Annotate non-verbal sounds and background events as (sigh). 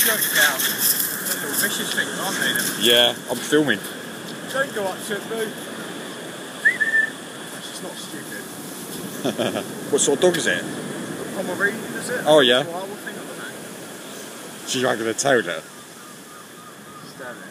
Just out. Little vicious things, aren't they? Them? Yeah, I'm filming. Don't go up to it, boo. She's not stupid. (laughs) What sort of dog is it? Pomeranian, is it? Oh, yeah. Thing, She's dragging her tail there. Stand there.